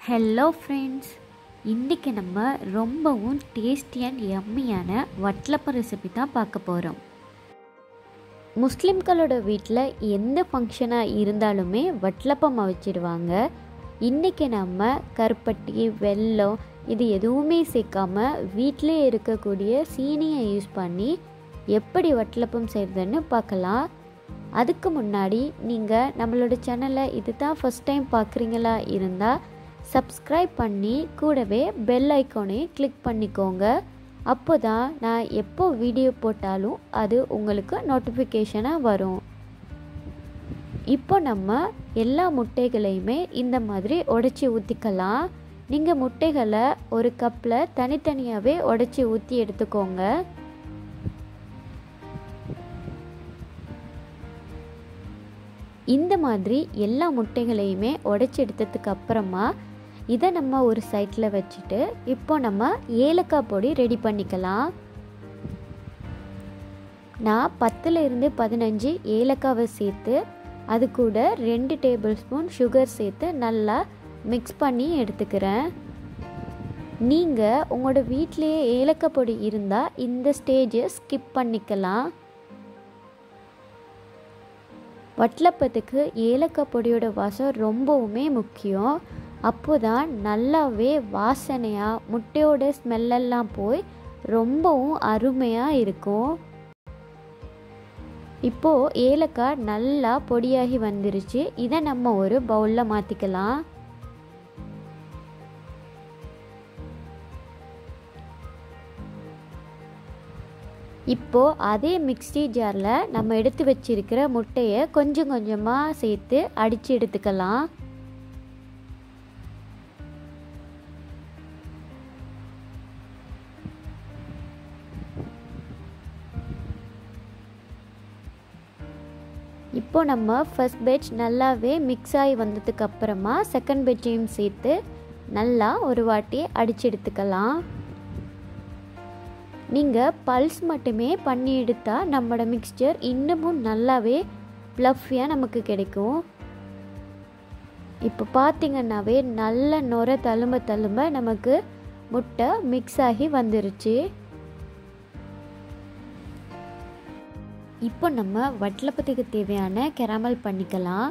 Hello friends இன்றைக்கி நம்ம ரொம்பவும் டேஸ்டி அண்ட் எம்மியான வட்லப்ப ரெசிபி தான் பார்க்க போகிறோம் முஸ்லிம்களோட வீட்டில் எந்த ஃபங்க்ஷனாக இருந்தாலுமே வட்லப்பம் வச்சிடுவாங்க இன்றைக்கி நம்ம கருப்பட்டி வெல்லம் இது எதுவுமே சேர்க்காம வீட்டிலே இருக்கக்கூடிய சீனியை யூஸ் பண்ணி எப்படி வட்லப்பம் செய்கிறதுன்னு பார்க்கலாம். அதுக்கு முன்னாடி நீங்கள் நம்மளோட சேனலை இது தான் ஃபஸ்ட் டைம் பார்க்குறீங்களா இருந்தால் சப்ஸ்கிரைப் பண்ணி கூடவே பெல் ஐக்கோனையும் கிளிக் பண்ணிக்கோங்க. அப்போ தான் நான் எப்போ வீடியோ போட்டாலும் அது உங்களுக்கு நோட்டிஃபிகேஷனாக வரும். இப்போ நம்ம எல்லா முட்டைகளையுமே இந்த மாதிரி உடச்சி ஊற்றிக்கலாம் நீங்கள் முட்டைகளை ஒரு கப்பில் தனித்தனியாகவே உடச்சி ஊற்றி எடுத்துக்கோங்க. இந்த மாதிரி எல்லா முட்டைகளையுமே உடச்சி எடுத்ததுக்கு அப்புறமா இதை நம்ம ஒரு சைட்டில் வச்சுட்டு இப்போ நம்ம ஏலக்காய் பொடி ரெடி பண்ணிக்கலாம். நான் பத்தில் இருந்து பதினஞ்சு ஏலக்காவை சேர்த்து அது கூட ரெண்டு டேபிள் ஸ்பூன் சுகர் சேர்த்து நல்லா மிக்ஸ் பண்ணி எடுத்துக்கிறேன். நீங்கள் உங்களோட வீட்டிலேயே ஏலக்காய் பொடி இருந்தால் இந்த ஸ்டேஜை ஸ்கிப் பண்ணிக்கலாம். வட்டலப்பத்துக்கு ஏலக்காய் பொடியோட வாசம் ரொம்பவுமே முக்கியம். அப்போ தான் நல்லாவே வாசனையாக முட்டையோட ஸ்மெல்லெல்லாம் போய் ரொம்பவும் அருமையாக இருக்கும். இப்போது ஏலக்காய் நல்லா பொடியாகி வந்துருச்சு. இதை நம்ம ஒரு பவுலில் மாற்றிக்கலாம் இப்போது அதே மிக்ஸி ஜாரில் நம்ம எடுத்து வச்சிருக்கிற முட்டையை கொஞ்சம் கொஞ்சமாக சேர்த்து அடித்து எடுத்துக்கலாம். இப்போ நம்ம ஃபஸ்ட் பேட்ச் நல்லாவே மிக்ஸ் ஆகி வந்ததுக்கு அப்புறமா செகண்ட் பேட்சையும் சேர்த்து நல்லா ஒரு வாட்டி அடித்து எடுத்துக்கலாம். நீங்கள் பல்ஸ் மட்டுமே பண்ணி எடுத்தால் நம்மளோட மிக்ஸ்சர் இன்னமும் நல்லாவே ப்ளஃபியாக நமக்கு கிடைக்கும். இப்போ பார்த்திங்கன்னாவே நல்ல நுர தழும்ப தழும்ப நமக்கு முட்டை மிக்ஸ் ஆகி வந்துருச்சு. இப்போ நம்ம வட்டலப்பத்துக்கு தேவையான கெராமல் பண்ணிக்கலாம்.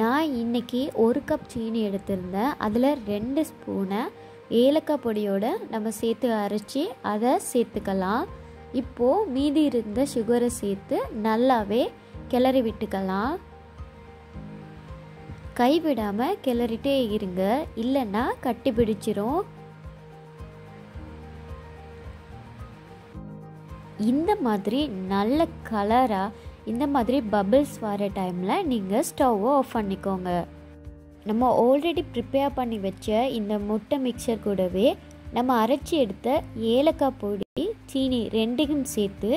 நான் இன்றைக்கி ஒரு கப் சீனி எடுத்திருந்தேன். அதில் ரெண்டு ஸ்பூனை ஏலக்காய் பொடியோடு நம்ம சேர்த்து அரைச்சி அதை சேர்த்துக்கலாம். இப்போது மீதி இருந்த சுகரை சேர்த்து நல்லாவே கிளறி விட்டுக்கலாம். கைவிடாமல் கிளறிட்டே இருங்க. இல்லைன்னா கட்டி பிடிச்சிரும். இந்த மாதிரி நல்ல கலராக இந்த மாதிரி பபிள்ஸ் வர டைமில் நீங்கள் ஸ்டவ்வை ஆஃப் பண்ணிக்கோங்க. நம்ம ஆல்ரெடி ப்ரிப்பேர் பண்ணி வச்ச இந்த முட்டை மிக்சர் கூடவே நம்ம அரைச்சி எடுத்த ஏலக்காய் பொடி சீனி ரெண்டையும் சேர்த்து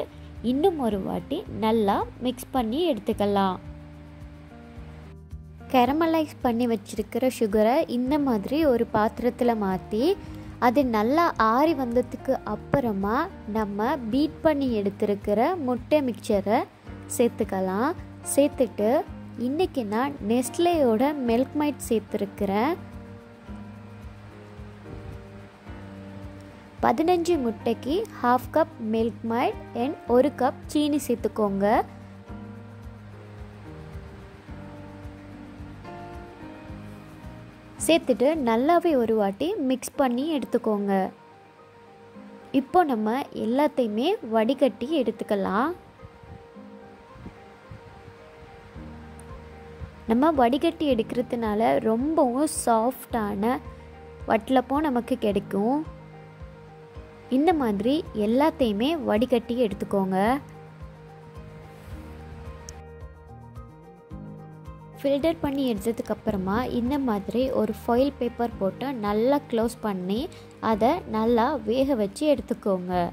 இன்னும் ஒரு வாட்டி நல்லா மிக்ஸ் பண்ணி எடுத்துக்கலாம். கெரமலைஸ் பண்ணி வச்சுருக்கிற சுகரை இந்த மாதிரி ஒரு பாத்திரத்தில் மாற்றி அது நல்லா ஆறி வந்ததுக்கு அப்புறமா நம்ம பீட் பண்ணி எடுத்துருக்கிற முட்டை மிக்சரை சேர்த்துக்கலாம். சேர்த்துட்டு இன்றைக்கி நான் நெஸ்ட்லேயோட மில்க் மைட் சேர்த்துருக்கிறேன் பதினஞ்சு முட்டைக்கு half cup milkmaid and ஒரு கப் சீனி சேர்த்துக்கோங்க. சேர்த்துட்டு நல்லாவே ஒரு வாட்டி மிக்ஸ் பண்ணி எடுத்துக்கோங்க. இப்போ நம்ம எல்லாத்தையுமே வடிகட்டி எடுத்துக்கலாம். நம்ம வடிகட்டி எடுக்கிறதுனால ரொம்பவும் சாஃப்டான வட்டலப்பம் நமக்கு கிடைக்கும். இந்த மாதிரி எல்லாத்தையுமே வடிகட்டி எடுத்துக்கோங்க. ஃபில்டர் பண்ணி எடுத்ததுக்கப்புறமா இந்த மாதிரி ஒரு ஃபைல் பேப்பர் போட்டு நல்லா க்ளோஸ் பண்ணி அதை நல்லா வேக வச்சு எடுத்துக்கோங்க.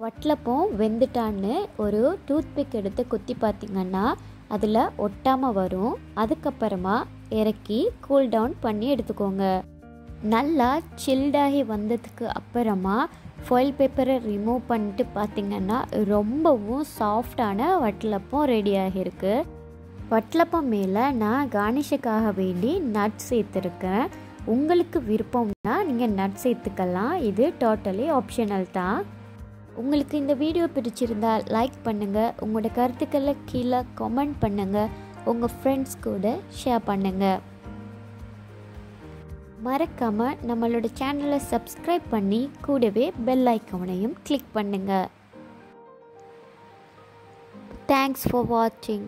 வட்டலப்பம் வெந்துட்டான்னு ஒரு டூத்பிக் எடுத்து குத்தி பார்த்திங்கன்னா அதில் ஒட்டாமல் வரும். அதுக்கப்புறமா இறக்கி கூல் டவுன் பண்ணி எடுத்துக்கோங்க. நல்லா சில்டாகி வந்ததுக்கு அப்புறமா ஃபாயில் பேப்பரை ரிமூவ் பண்ணிட்டு பார்த்திங்கன்னா ரொம்பவும் சாஃப்டான வட்டலப்பம் ரெடி ஆகியிருக்கு. வட்டலப்பம் மேலே நான் கார்னிஷுக்காக வேண்டி நட் சேர்த்துருக்கேன். உங்களுக்கு விருப்பம்னா நீங்கள் நட் சேர்த்துக்கலாம். இது டோட்டலி ஆப்ஷனல் தான். உங்களுக்கு இந்த வீடியோ பிடிச்சிருந்தால் லைக் பண்ணுங்கள் உங்களோட கருத்துக்களை கீழே கமெண்ட் பண்ணுங்கள் உங்கள் ஃப்ரெண்ட்ஸ் கூட ஷேர் பண்ணுங்கள் மறக்காமல் நம்மளோட சேனலை சப்ஸ்கிரைப் பண்ணி கூடவே பெல் ஐக்கனையும் கிளிக் பண்ணுங்கள் தேங்க்ஸ் ஃபார் வாட்சிங்